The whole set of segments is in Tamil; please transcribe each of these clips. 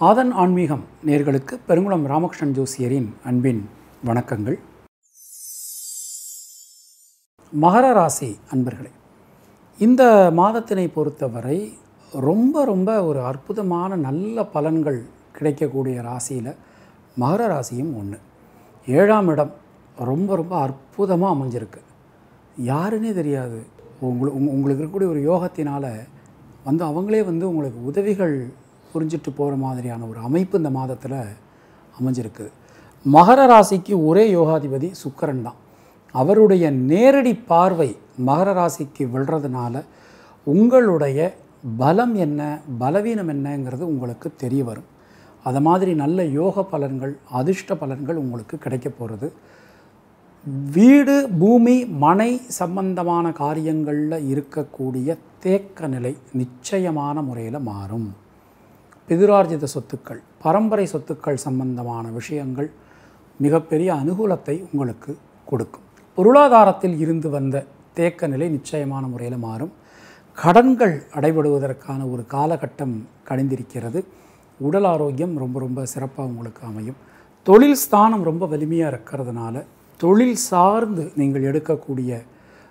ஆதன் ஆன்மீகம் நேர்களுக்கு பெருங்குளம் ராமகிருஷ்ணன் ஜோசியரின் அன்பின் வணக்கங்கள். மகர ராசி அன்பர்களே இந்த மாதத்தினை பொறுத்தவரை ரொம்ப ரொம்ப ஒரு அற்புதமான நல்ல பலன்கள் கிடைக்கக்கூடிய ராசியில் மகர ராசியும் ஒன்று ஏழாம் இடம் ரொம்ப ரொம்ப அற்புதமாக அமைஞ்சிருக்கு. யாருன்னே தெரியாது. உங்களுக்கு உங்களுக்கு இருக்கக்கூடிய ஒரு யோகத்தினால் வந்து அவங்களே வந்து உங்களுக்கு உதவிகள் புரிஞ்சிட்டு போகிற மாதிரியான ஒரு அமைப்பு இந்த மாதத்தில் அமைஞ்சிருக்குது மகர ராசிக்கு ஒரே யோகாதிபதி சுக்கரன் தான். அவருடைய நேரடி பார்வை மகர ராசிக்கு விழுறதுனால உங்களுடைய பலம் என்ன பலவீனம் என்னங்கிறது உங்களுக்கு தெரிய வரும். அது மாதிரி நல்ல யோக பலன்கள் அதிர்ஷ்ட பலன்கள் உங்களுக்கு கிடைக்க போகிறது வீடு பூமி மனை சம்பந்தமான காரியங்களில் இருக்கக்கூடிய தேக்க நிலை நிச்சயமான முறையில் மாறும். பிதிரார்ஜித சொத்துக்கள் பரம்பரை சொத்துக்கள் சம்பந்தமான விஷயங்கள் மிகப்பெரிய அனுகூலத்தை உங்களுக்கு கொடுக்கும். பொருளாதாரத்தில் இருந்து வந்த தேக்க நிலை நிச்சயமான முறையில் மாறும். கடன்கள் அடைபடுவதற்கான ஒரு காலகட்டம் கணிந்திருக்கிறது. உடல் ஆரோக்கியம் ரொம்ப ரொம்ப சிறப்பாக உங்களுக்கு அமையும். தொழில் ஸ்தானம் ரொம்ப வலிமையாக இருக்கிறதுனால தொழில் சார்ந்து நீங்கள் எடுக்கக்கூடிய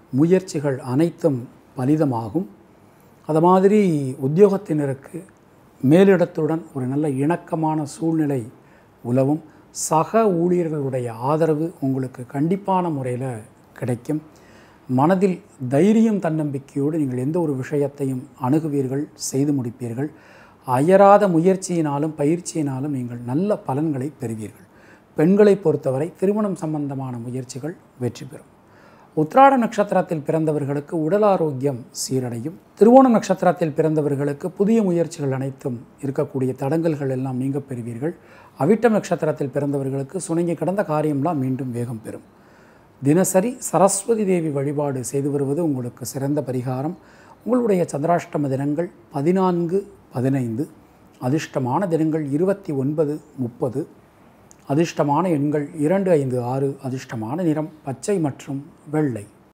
முயற்சிகள் அனைத்தும் பலிதமாகும். அது மாதிரி உத்தியோகத்தினருக்கு மேலிடத்துடன் ஒரு நல்ல இணக்கமான சூழ்நிலை உலவும். சக ஊழியர்களுடைய ஆதரவு உங்களுக்கு கண்டிப்பான முறையில் கிடைக்கும். மனதில் தைரியம் தன்னம்பிக்கையோடு நீங்கள் எந்த ஒரு விஷயத்தையும் அணுகுவீர்கள் செய்து முடிப்பீர்கள். அயராத முயற்சியினாலும் பயிற்சியினாலும் நீங்கள் நல்ல பலன்களை பெறுவீர்கள். பெண்களை பொறுத்தவரை திருமணம் சம்பந்தமான முயற்சிகள் வெற்றி பெறும். உத்ராட நட்சத்திரத்தில் பிறந்தவர்களுக்கு உடல் ஆரோக்கியம் சீரடையும். திருவோண நட்சத்திரத்தில் பிறந்தவர்களுக்கு புதிய முயற்சிகள் அனைத்தும் இருக்கக்கூடிய தடங்கல்கள் எல்லாம் நீங்க பெறுவீர்கள். அவிட்டம் நட்சத்திரத்தில் பிறந்தவர்களுக்கு சுணங்கி கடந்த காரியம்லாம் மீண்டும் வேகம் பெறும். தினசரி சரஸ்வதி தேவி வழிபாடு செய்து வருவது உங்களுக்கு சிறந்த பரிகாரம். உங்களுடைய சந்திராஷ்டம தினங்கள் பதினான்கு பதினைந்து அதிர்ஷ்டமான தினங்கள் இருபத்தி ஒன்பது முப்பது அதிர்ஷ்டமான எண்கள் இரண்டு ஐந்து ஆறு அதிர்ஷ்டமான நிறம் பச்சை மற்றும் வெள்ளை.